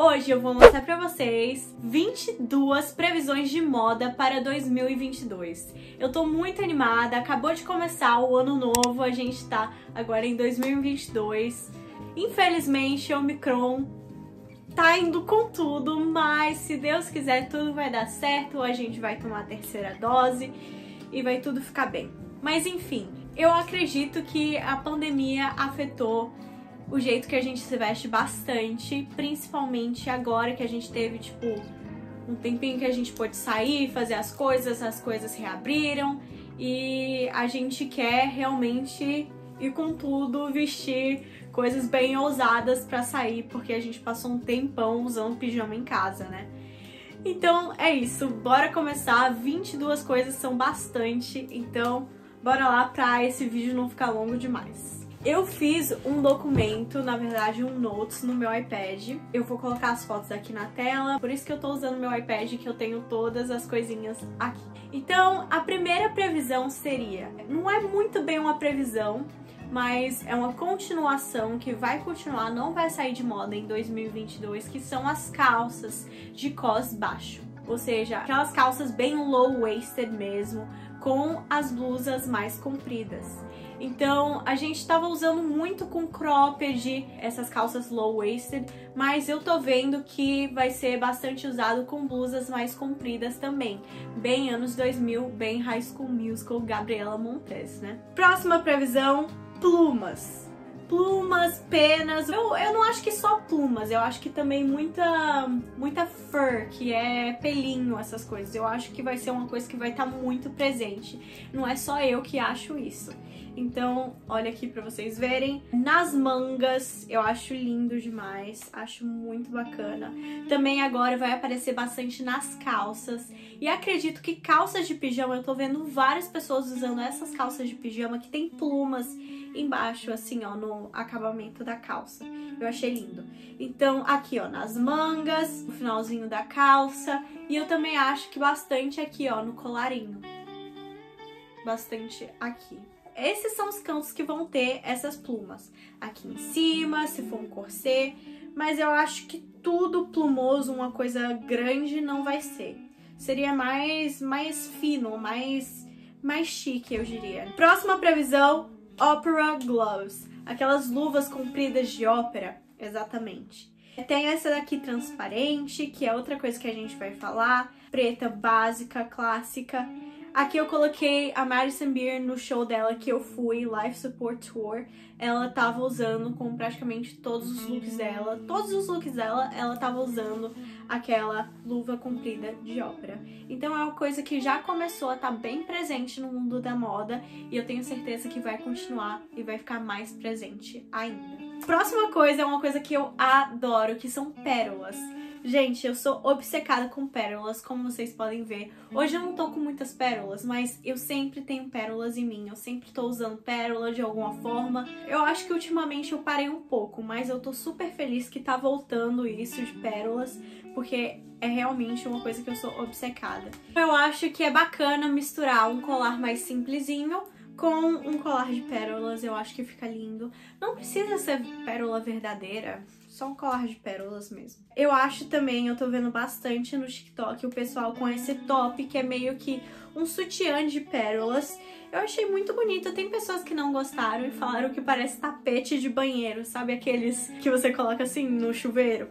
Hoje eu vou mostrar pra vocês 22 previsões de moda para 2022. Eu tô muito animada, acabou de começar o ano novo, a gente tá agora em 2022. Infelizmente, o Omicron tá indo com tudo, mas se Deus quiser, tudo vai dar certo, a gente vai tomar a terceira dose e vai tudo ficar bem. Mas enfim, eu acredito que a pandemia afetou o jeito que a gente se veste bastante, principalmente agora que a gente teve, tipo, um tempinho que a gente pôde sair, fazer as coisas, as coisas reabriram e a gente quer realmente ir com tudo, vestir coisas bem ousadas para sair, porque a gente passou um tempão usando pijama em casa, né? Então é isso, bora começar. 22 coisas são bastante, então bora lá pra esse vídeo não ficar longo demais. Eu fiz um documento, na verdade um notes no meu iPad. Eu vou colocar as fotos aqui na tela, por isso que eu tô usando meu iPad, que eu tenho todas as coisinhas aqui. Então, a primeira previsão seria, não é muito bem uma previsão, mas é uma continuação que vai continuar, não vai sair de moda em 2022, que são as calças de cos baixo. Ou seja, aquelas calças bem low-waisted mesmo, com as blusas mais compridas. Então a gente tava usando muito com cropped essas calças low-waisted, mas eu tô vendo que vai ser bastante usado com blusas mais compridas também. Bem anos 2000, bem High School Musical, Gabriela Montez, né? Próxima previsão, plumas plumas, penas. Eu, eu não acho que só plumas, eu acho que também muita, muita fur, que é pelinho, essas coisas. Eu acho que vai ser uma coisa que vai estar tá muito presente. Não é só eu que acho isso. Então, olha aqui pra vocês verem. Nas mangas, eu acho lindo demais, acho muito bacana. Também agora vai aparecer bastante nas calças. E acredito que calças de pijama, eu tô vendo várias pessoas usando essas calças de pijama que tem plumas embaixo, assim, ó, no acabamento da calça. Eu achei lindo. Então, aqui, ó, nas mangas, no finalzinho da calça. E eu também acho que bastante aqui, ó, no colarinho. Bastante aqui. Esses são os cantos que vão ter essas plumas. Aqui em cima, se for um corset, mas eu acho que tudo plumoso, uma coisa grande, não vai ser. Seria mais, mais fino, mais, mais chique, eu diria. Próxima previsão, Opera Gloves. Aquelas luvas compridas de ópera, exatamente. Tem essa daqui transparente, que é outra coisa que a gente vai falar. Preta, básica, clássica. Aqui eu coloquei a Madison Beer no show dela que eu fui, Life Support Tour. Ela tava usando com praticamente todos os looks dela. Todos os looks dela, ela tava usando aquela luva comprida de ópera. Então é uma coisa que já começou a estar tá bem presente no mundo da moda e eu tenho certeza que vai continuar e vai ficar mais presente ainda. Próxima coisa é uma coisa que eu adoro, que são pérolas. Gente, eu sou obcecada com pérolas, como vocês podem ver. Hoje eu não tô com muitas pérolas, mas eu sempre tenho pérolas em mim. Eu sempre tô usando pérola de alguma forma. Eu acho que ultimamente eu parei um pouco, mas eu tô super feliz que tá voltando isso de pérolas, porque é realmente uma coisa que eu sou obcecada. Eu acho que é bacana misturar um colar mais simplesinho com um colar de pérolas, eu acho que fica lindo. Não precisa ser pérola verdadeira, só um colar de pérolas mesmo. Eu acho também, eu tô vendo bastante no TikTok o pessoal com esse top que é meio que um sutiã de pérolas. Eu achei muito bonito. Tem pessoas que não gostaram e falaram que parece tapete de banheiro, sabe aqueles que você coloca assim no chuveiro?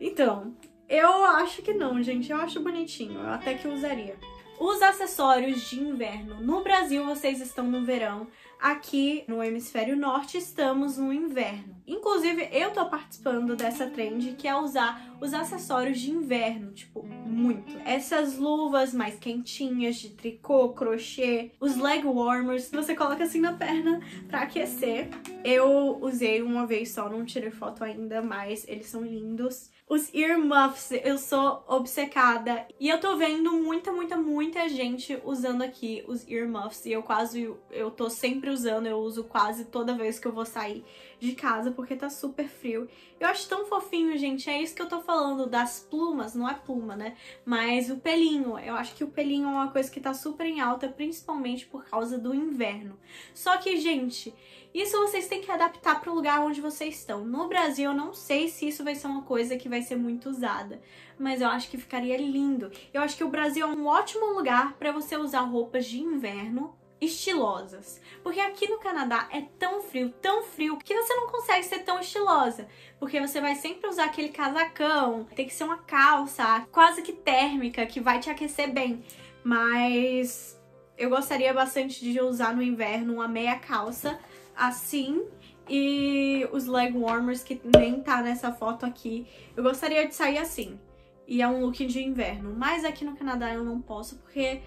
Então, eu acho que não, gente. Eu acho bonitinho. Eu até que usaria. Os acessórios de inverno. No Brasil, vocês estão no verão. Aqui no hemisfério norte estamos no inverno. Inclusive, eu tô participando dessa trend que é usar os acessórios de inverno, tipo, muito. Essas luvas mais quentinhas de tricô, crochê, os leg warmers, você coloca assim na perna pra aquecer. Eu usei uma vez só, não tirei foto ainda, mas eles são lindos. Os earmuffs, eu sou obcecada. E eu tô vendo muita, muita, muita gente usando aqui os earmuffs. E eu quase, eu tô sempre usando, eu uso quase toda vez que eu vou sair de casa, porque tá super frio. Eu acho tão fofinho, gente, é isso que eu tô falando das plumas, não é pluma, né? Mas o pelinho, eu acho que o pelinho é uma coisa que tá super em alta, principalmente por causa do inverno. Só que, gente, isso vocês têm que adaptar para o lugar onde vocês estão. No Brasil, eu não sei se isso vai ser uma coisa que vai ser muito usada, mas eu acho que ficaria lindo. Eu acho que o Brasil é um ótimo lugar para você usar roupas de inverno estilosas. Porque aqui no Canadá é tão frio, tão frio, que você não consegue ser tão estilosa. Porque você vai sempre usar aquele casacão, tem que ser uma calça quase que térmica, que vai te aquecer bem. Mas eu gostaria bastante de usar no inverno uma meia calça assim e os leg warmers que nem tá nessa foto aqui. Eu gostaria de sair assim. E é um look de inverno. Mas aqui no Canadá eu não posso porque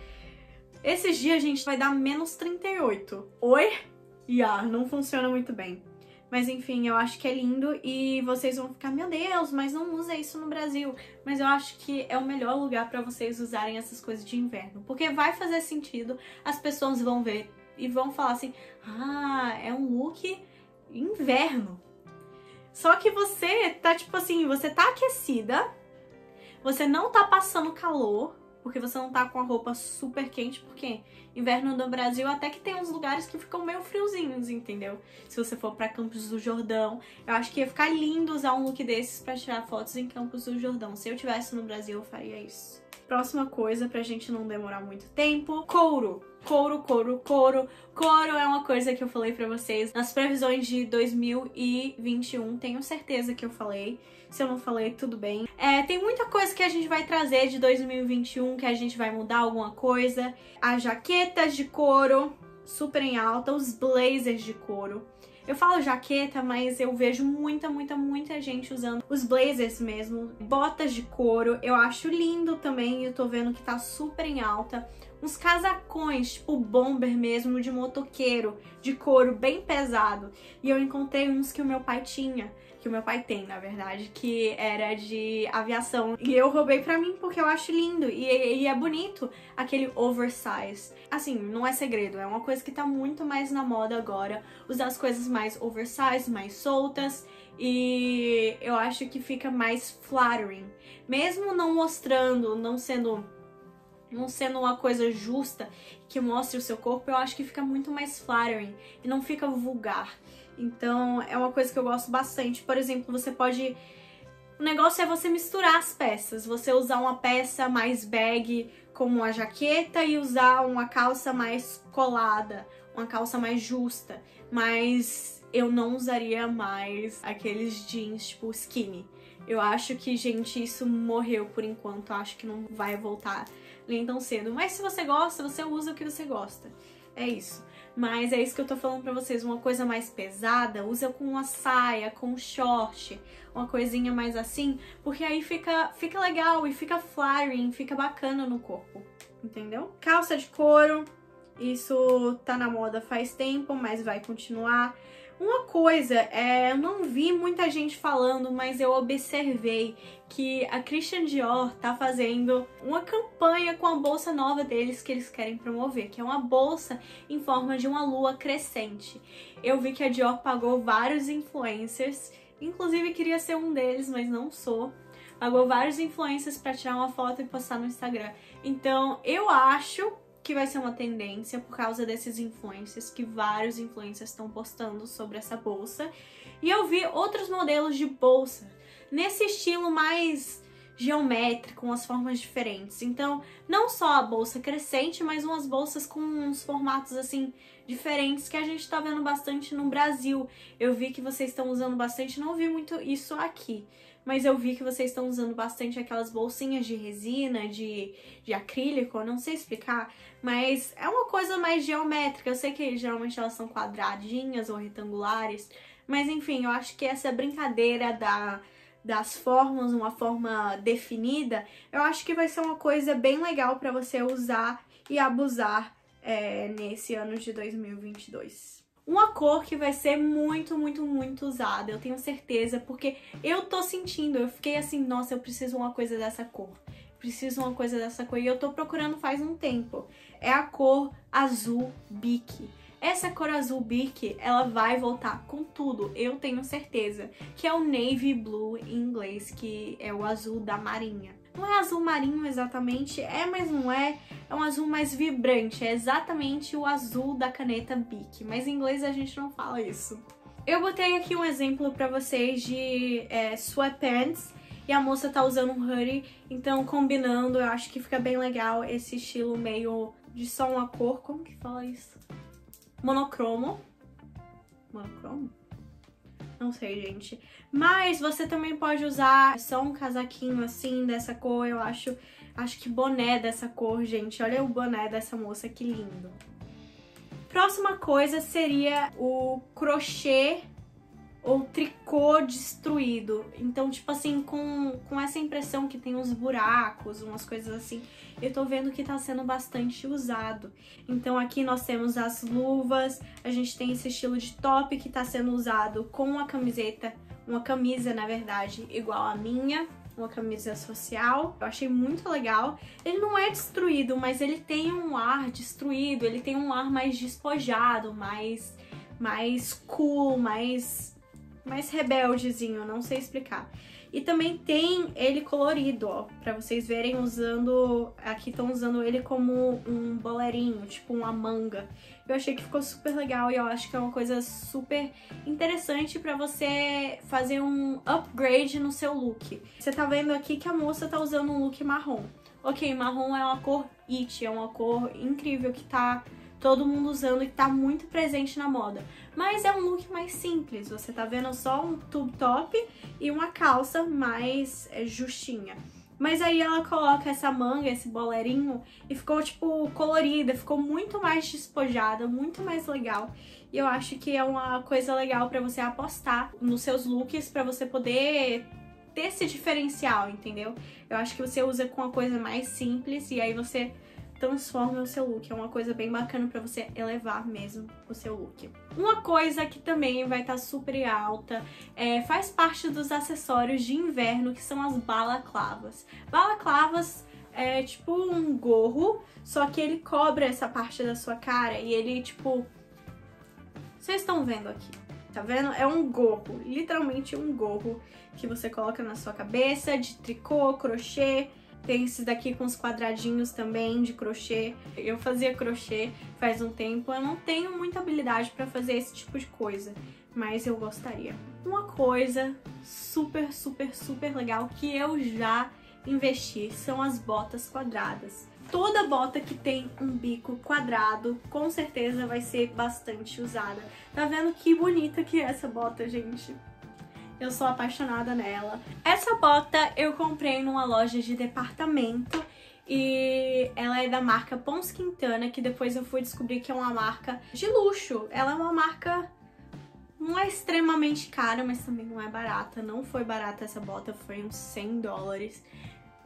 esses dias, gente, vai dar menos 38. Oi? Yeah, não funciona muito bem. Mas enfim, eu acho que é lindo e vocês vão ficar, meu Deus, mas não usa isso no Brasil. Mas eu acho que é o melhor lugar para vocês usarem essas coisas de inverno. Porque vai fazer sentido, as pessoas vão ver e vão falar assim: ah, é um look inverno. Só que você tá tipo assim, você tá aquecida, você não tá passando calor, porque você não tá com a roupa super quente, porque inverno no Brasil até que tem uns lugares que ficam meio friozinhos, entendeu? Se você for para Campos do Jordão, eu acho que ia ficar lindo usar um look desses para tirar fotos em Campos do Jordão. Se eu tivesse no Brasil, eu faria isso. Próxima coisa, pra gente não demorar muito tempo, couro. Couro, couro, couro. Couro é uma coisa que eu falei pra vocês nas previsões de 2021, tenho certeza que eu falei. Se eu não falei, tudo bem. É, tem muita coisa que a gente vai trazer de 2021, que a gente vai mudar alguma coisa. As jaquetas de couro, super em alta, os blazers de couro. Eu falo jaqueta, mas eu vejo muita, muita, muita gente usando os blazers mesmo, botas de couro. Eu acho lindo também, eu tô vendo que tá super em alta. Uns casacões, tipo bomber mesmo, de motoqueiro, de couro bem pesado. E eu encontrei uns que o meu pai tinha que o meu pai tem, na verdade, que era de aviação. E eu roubei pra mim porque eu acho lindo e, e, é bonito aquele oversize. Assim, não é segredo, é uma coisa que tá muito mais na moda agora, usar as coisas mais oversize, mais soltas. E eu acho que fica mais flattering. Mesmo não mostrando, não sendo não sendo uma coisa justa que mostre o seu corpo, eu acho que fica muito mais flattering e não fica vulgar. Então é uma coisa que eu gosto bastante. Por exemplo, você pode. O negócio é você misturar as peças. Você usar uma peça mais bag como uma jaqueta e usar uma calça mais colada, uma calça mais justa. Mas eu não usaria mais aqueles jeans tipo skinny. Eu acho que, gente, isso morreu por enquanto. Eu acho que não vai voltar nem tão cedo. Mas se você gosta, você usa o que você gosta. É isso. Mas é isso que eu tô falando pra vocês, uma coisa mais pesada, usa com uma saia, com um short, uma coisinha mais assim, porque aí fica, fica legal e fica flaring, fica bacana no corpo, entendeu? Calça de couro, isso tá na moda faz tempo, mas vai continuar. Uma coisa, é, eu não vi muita gente falando, mas eu observei que a Christian Dior tá fazendo uma campanha com a bolsa nova deles que eles querem promover, que é uma bolsa em forma de uma lua crescente. Eu vi que a Dior pagou vários influencers, inclusive queria ser um deles, mas não sou. Pagou vários influencers para tirar uma foto e postar no Instagram. Então, eu acho que vai ser uma tendência por causa desses influencers, que vários influencers estão postando sobre essa bolsa. E eu vi outros modelos de bolsa nesse estilo mais geométrico, com as formas diferentes. Então, não só a bolsa crescente, mas umas bolsas com uns formatos assim diferentes que a gente tá vendo bastante no Brasil. Eu vi que vocês estão usando bastante, não vi muito isso aqui mas eu vi que vocês estão usando bastante aquelas bolsinhas de resina, de, de acrílico, não sei explicar, mas é uma coisa mais geométrica. Eu sei que geralmente elas são quadradinhas ou retangulares, mas enfim, eu acho que essa brincadeira da, das formas, uma forma definida, eu acho que vai ser uma coisa bem legal para você usar e abusar é, nesse ano de 2022. Uma cor que vai ser muito, muito, muito usada, eu tenho certeza, porque eu tô sentindo, eu fiquei assim, nossa, eu preciso uma coisa dessa cor. Preciso uma coisa dessa cor e eu tô procurando faz um tempo. É a cor azul bique. essa cor azul Bic, ela vai voltar com tudo, eu tenho certeza, que é o Navy Blue em inglês, que é o azul da marinha. Não é azul marinho exatamente, é, mas não é. É um azul mais vibrante, é exatamente o azul da caneta Bic, mas em inglês a gente não fala isso. Eu botei aqui um exemplo pra vocês de é, sweatpants, e a moça tá usando um hoodie, então combinando, eu acho que fica bem legal esse estilo meio de só uma cor, como que fala isso? monocromo. Monocromo? Não sei, gente. Mas você também pode usar só um casaquinho assim, dessa cor, eu acho. Acho que boné dessa cor, gente. Olha o boné dessa moça, que lindo. Próxima coisa seria o crochê ou tricô destruído. Então, tipo assim, com, com essa impressão que tem uns buracos, umas coisas assim, eu tô vendo que tá sendo bastante usado. Então aqui nós temos as luvas, a gente tem esse estilo de top que tá sendo usado com a camiseta, uma camisa, na verdade, igual a minha, uma camisa social. Eu achei muito legal. Ele não é destruído, mas ele tem um ar destruído, ele tem um ar mais despojado, mais mais cool, mais mais rebeldezinho, não sei explicar. E também tem ele colorido, ó, pra vocês verem usando, aqui estão usando ele como um bolerinho, tipo uma manga. Eu achei que ficou super legal e eu acho que é uma coisa super interessante pra você fazer um upgrade no seu look. Você tá vendo aqui que a moça tá usando um look marrom. Ok, marrom é uma cor it, é uma cor incrível que tá todo mundo usando e que tá muito presente na moda. Mas é um look mais simples, você tá vendo só um tube top e uma calça mais é, justinha. Mas aí ela coloca essa manga, esse bolerinho, e ficou, tipo, colorida, ficou muito mais despojada, muito mais legal. E eu acho que é uma coisa legal para você apostar nos seus looks, para você poder ter esse diferencial, entendeu? Eu acho que você usa com uma coisa mais simples e aí você transforma o seu look. É uma coisa bem bacana pra você elevar mesmo o seu look. Uma coisa que também vai estar tá super alta, é, faz parte dos acessórios de inverno, que são as balaclavas. Balaclavas é tipo um gorro, só que ele cobre essa parte da sua cara e ele, tipo... Vocês estão vendo aqui, tá vendo? É um gorro, literalmente um gorro que você coloca na sua cabeça, de tricô, crochê, tem esses daqui com os quadradinhos também de crochê. Eu fazia crochê faz um tempo, eu não tenho muita habilidade para fazer esse tipo de coisa, mas eu gostaria. Uma coisa super, super, super legal que eu já investi são as botas quadradas. Toda bota que tem um bico quadrado, com certeza vai ser bastante usada. Tá vendo que bonita que é essa bota, gente? Eu sou apaixonada nela. Essa bota eu comprei numa loja de departamento e ela é da marca Pons Quintana, que depois eu fui descobrir que é uma marca de luxo. Ela é uma marca não é extremamente cara, mas também não é barata. Não foi barata essa bota, foi uns 100 dólares.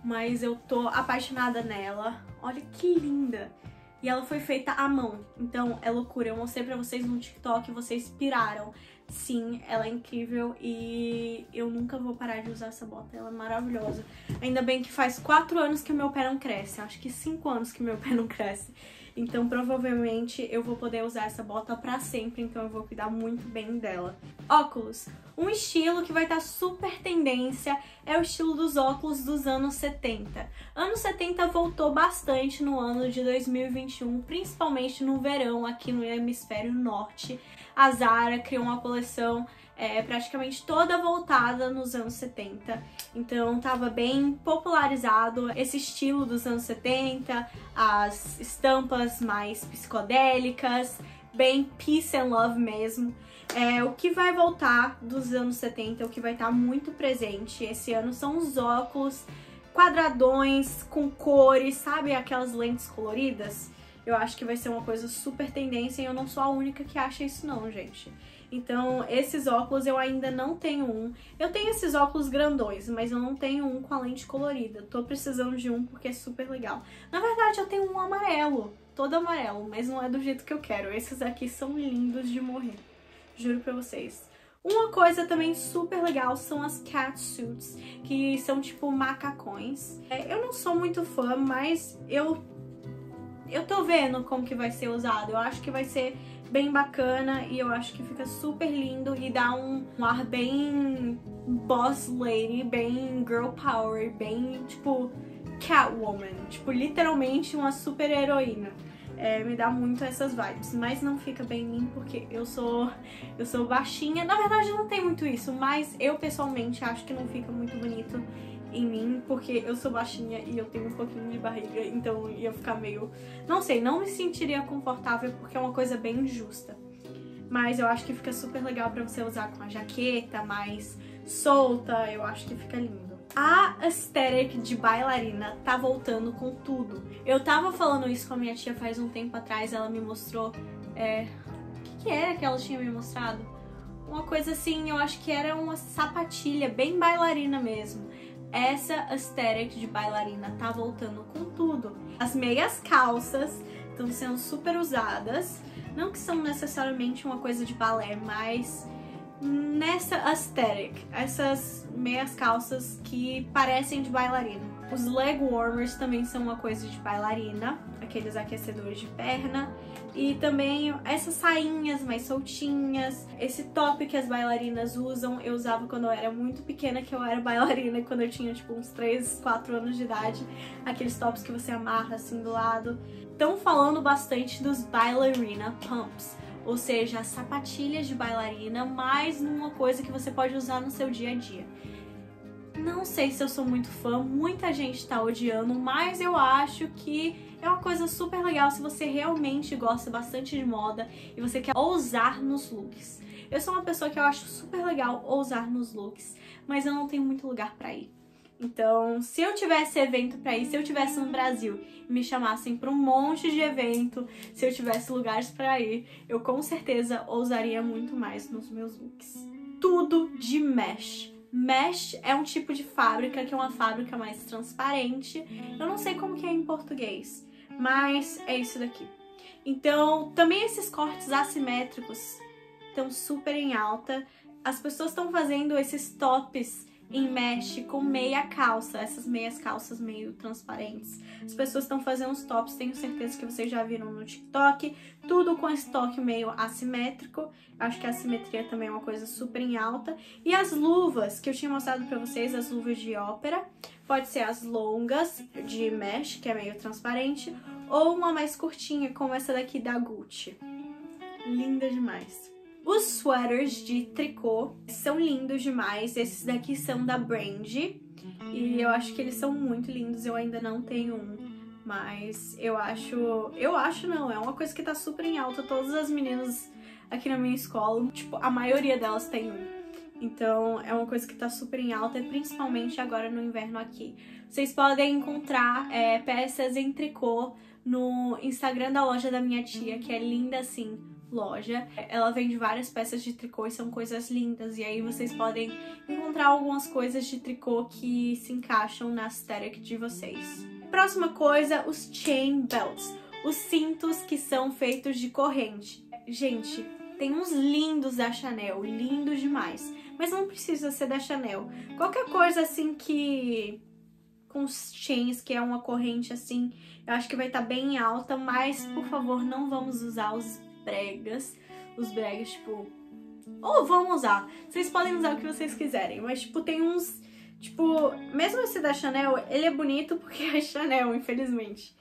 Mas eu tô apaixonada nela. Olha que linda! E ela foi feita à mão, então é loucura. Eu mostrei pra vocês no TikTok, vocês piraram. Sim, ela é incrível e eu nunca vou parar de usar essa bota, ela é maravilhosa. Ainda bem que faz quatro anos que o meu pé não cresce, acho que cinco anos que meu pé não cresce. Então provavelmente eu vou poder usar essa bota pra sempre, então eu vou cuidar muito bem dela. Óculos. Um estilo que vai estar tá super tendência é o estilo dos óculos dos anos 70. Anos 70 voltou bastante no ano de 2021, principalmente no verão aqui no hemisfério norte. A Zara criou uma coleção é, praticamente toda voltada nos anos 70. Então tava bem popularizado esse estilo dos anos 70, as estampas mais psicodélicas, bem peace and love mesmo. É, o que vai voltar dos anos 70, o que vai estar muito presente esse ano são os óculos quadradões com cores, sabe? Aquelas lentes coloridas. Eu acho que vai ser uma coisa super tendência e eu não sou a única que acha isso não, gente. Então, esses óculos eu ainda não tenho um. Eu tenho esses óculos grandões, mas eu não tenho um com a lente colorida. Tô precisando de um porque é super legal. Na verdade, eu tenho um amarelo, todo amarelo, mas não é do jeito que eu quero. Esses aqui são lindos de morrer. Juro pra vocês. Uma coisa também super legal são as catsuits, que são tipo macacões. É, eu não sou muito fã, mas eu eu tô vendo como que vai ser usado. Eu acho que vai ser bem bacana e eu acho que fica super lindo e dá um, um ar bem boss lady, bem girl power, bem tipo Catwoman, tipo literalmente uma super heroína. É, me dá muito essas vibes, mas não fica bem em mim porque eu sou eu sou baixinha. Na verdade não tem muito isso, mas eu pessoalmente acho que não fica muito bonito em mim, porque eu sou baixinha e eu tenho um pouquinho de barriga, então ia ficar meio... Não sei, não me sentiria confortável porque é uma coisa bem justa. Mas eu acho que fica super legal pra você usar com a jaqueta mais solta, eu acho que fica lindo. A aesthetic de bailarina tá voltando com tudo. Eu tava falando isso com a minha tia faz um tempo atrás, ela me mostrou... É... O que, que era que ela tinha me mostrado? Uma coisa assim, eu acho que era uma sapatilha, bem bailarina mesmo essa aesthetic de bailarina tá voltando com tudo. As meias calças estão sendo super usadas, não que são necessariamente uma coisa de balé, mas nessa aesthetic, essas meias calças que parecem de bailarina. Os leg warmers também são uma coisa de bailarina, aqueles aquecedores de perna. E também essas sainhas mais soltinhas, esse top que as bailarinas usam, eu usava quando eu era muito pequena, que eu era bailarina, quando eu tinha tipo uns 3, 4 anos de idade. Aqueles tops que você amarra assim do lado. Estão falando bastante dos bailarina pumps, ou seja, as sapatilhas de bailarina, mais uma coisa que você pode usar no seu dia a dia. Não sei se eu sou muito fã, muita gente tá odiando, mas eu acho que é uma coisa super legal se você realmente gosta bastante de moda e você quer ousar nos looks. Eu sou uma pessoa que eu acho super legal ousar nos looks, mas eu não tenho muito lugar pra ir. Então, se eu tivesse evento pra ir, se eu tivesse no Brasil e me chamassem pra um monte de evento, se eu tivesse lugares pra ir, eu com certeza ousaria muito mais nos meus looks. Tudo de mesh Mesh é um tipo de fábrica que é uma fábrica mais transparente. Eu não sei como que é em português, mas é isso daqui. Então, também esses cortes assimétricos estão super em alta. As pessoas estão fazendo esses tops em mesh com meia calça, essas meias calças meio transparentes. As pessoas estão fazendo os tops, tenho certeza que vocês já viram no TikTok, tudo com esse toque meio assimétrico. Acho que a assimetria também é uma coisa super em alta. E as luvas que eu tinha mostrado pra vocês, as luvas de ópera, pode ser as longas de mesh, que é meio transparente, ou uma mais curtinha, como essa daqui da Gucci. Linda demais. Os sweaters de tricô são lindos demais. Esses daqui são da Brand. E eu acho que eles são muito lindos. Eu ainda não tenho um. Mas eu acho... Eu acho não, é uma coisa que tá super em alta. Todas as meninas aqui na minha escola, tipo, a maioria delas tem um. Então é uma coisa que tá super em alta, principalmente agora no inverno aqui. Vocês podem encontrar é, peças em tricô no Instagram da loja da minha tia, que é linda assim loja. Ela vende várias peças de tricô e são coisas lindas. E aí vocês podem encontrar algumas coisas de tricô que se encaixam na aesthetic de vocês. Próxima coisa, os chain belts. Os cintos que são feitos de corrente. Gente, tem uns lindos da Chanel, lindos demais. Mas não precisa ser da Chanel. Qualquer coisa assim que com os chains, que é uma corrente assim, eu acho que vai estar tá bem alta, mas por favor, não vamos usar os bregas. Os bregas, tipo. Ou vão usar. Vocês podem usar o que vocês quiserem. Mas, tipo, tem uns. Tipo, mesmo esse da Chanel, ele é bonito porque é Chanel, infelizmente.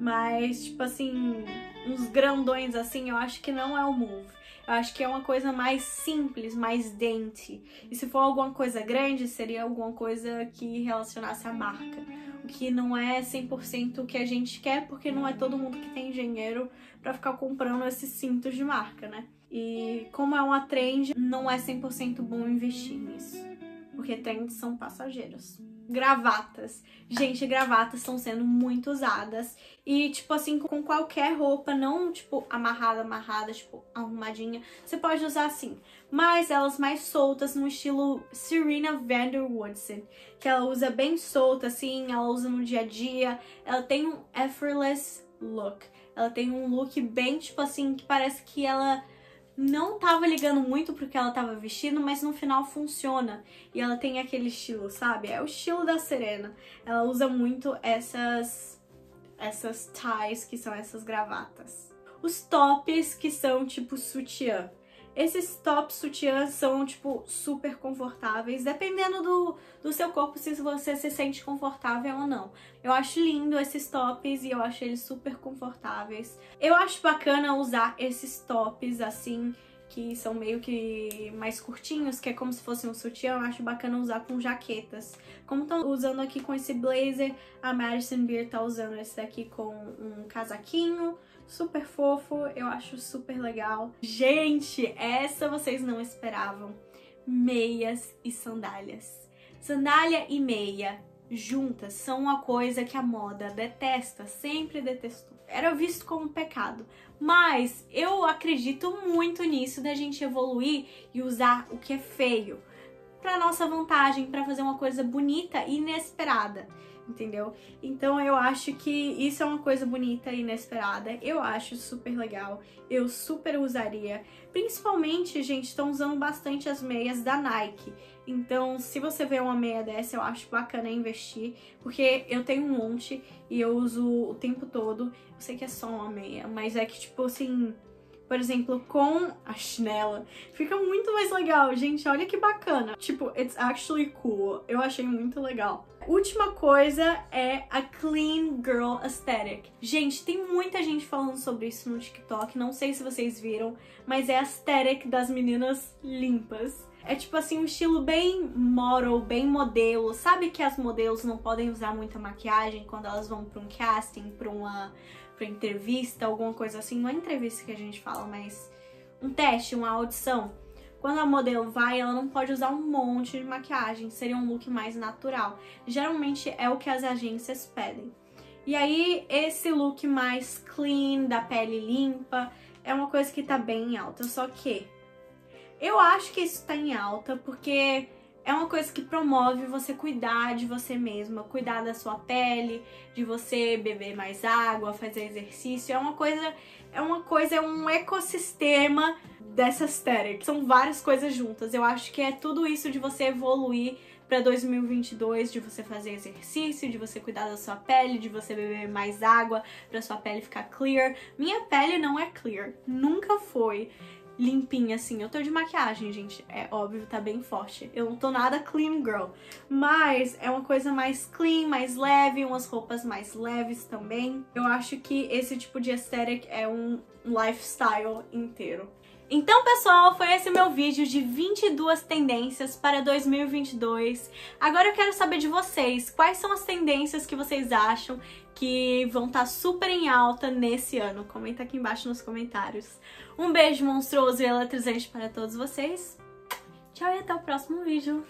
Mas, tipo assim, uns grandões assim, eu acho que não é o move. Eu acho que é uma coisa mais simples, mais dente. E se for alguma coisa grande, seria alguma coisa que relacionasse a marca. O que não é 100% o que a gente quer, porque não é todo mundo que tem dinheiro para ficar comprando esses cintos de marca, né? E como é uma trend, não é 100% bom investir nisso. Porque trends são passageiros. Gravatas. Gente, gravatas estão sendo muito usadas. E, tipo assim, com qualquer roupa, não, tipo, amarrada, amarrada, tipo, arrumadinha. Você pode usar assim. Mas elas mais soltas, no estilo Serena Van Der Woodson. Que ela usa bem solta, assim, ela usa no dia a dia. Ela tem um effortless look. Ela tem um look bem, tipo assim, que parece que ela não tava ligando muito pro que ela tava vestindo, mas no final funciona. E ela tem aquele estilo, sabe? É o estilo da Serena. Ela usa muito essas essas ties, que são essas gravatas. os tops que são tipo sutiã. Esses tops sutiã são, tipo, super confortáveis, dependendo do, do seu corpo, se você se sente confortável ou não. Eu acho lindo esses tops e eu acho eles super confortáveis. Eu acho bacana usar esses tops assim, que são meio que mais curtinhos, que é como se fosse um sutiã, eu acho bacana usar com jaquetas. Como estão usando aqui com esse blazer, a Madison Beer tá usando esse daqui com um casaquinho, super fofo, eu acho super legal. Gente, essa vocês não esperavam. Meias e sandálias. Sandália e meia juntas são uma coisa que a moda detesta, sempre detestou. Era visto como pecado. Mas eu acredito muito nisso da gente evoluir e usar o que é feio para nossa vantagem, para fazer uma coisa bonita e inesperada entendeu? Então eu acho que isso é uma coisa bonita e inesperada. Eu acho super legal. Eu super usaria. Principalmente, gente, estão usando bastante as meias da Nike. Então, se você vê uma meia dessa, eu acho bacana investir, porque eu tenho um monte e eu uso o tempo todo. Eu sei que é só uma meia, mas é que tipo assim, por exemplo, com a chinela, fica muito mais legal. Gente, olha que bacana. Tipo, it's actually cool. Eu achei muito legal. Última coisa é a Clean Girl Aesthetic. Gente, tem muita gente falando sobre isso no TikTok, não sei se vocês viram, mas é a aesthetic das meninas limpas. É tipo assim, um estilo bem model, bem modelo. Sabe que as modelos não podem usar muita maquiagem quando elas vão para um casting, para uma pra entrevista, alguma coisa assim. Não é entrevista que a gente fala, mas um teste, uma audição. Quando a modelo vai, ela não pode usar um monte de maquiagem, seria um look mais natural. Geralmente é o que as agências pedem. E aí, esse look mais clean, da pele limpa, é uma coisa que tá bem em alta. Só que eu acho que isso tá em alta porque é uma coisa que promove você cuidar de você mesma, cuidar da sua pele, de você beber mais água, fazer exercício. É uma coisa, é uma coisa, é um ecossistema dessa aesthetic. São várias coisas juntas. Eu acho que é tudo isso de você evoluir para 2022, de você fazer exercício, de você cuidar da sua pele, de você beber mais água para sua pele ficar clear. Minha pele não é clear, nunca foi limpinha, assim. Eu tô de maquiagem, gente. É óbvio, tá bem forte. Eu não tô nada clean girl. Mas é uma coisa mais clean, mais leve, umas roupas mais leves também. Eu acho que esse tipo de aesthetic é um lifestyle inteiro. Então, pessoal, foi esse meu vídeo de 22 tendências para 2022. Agora eu quero saber de vocês, quais são as tendências que vocês acham que vão estar tá super em alta nesse ano? Comenta aqui embaixo nos comentários. Um beijo monstruoso e eletrizante para todos vocês. Tchau e até o próximo vídeo.